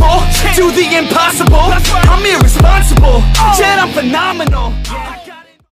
I'm do the impossible. I'm irresponsible, oh. yet I'm phenomenal.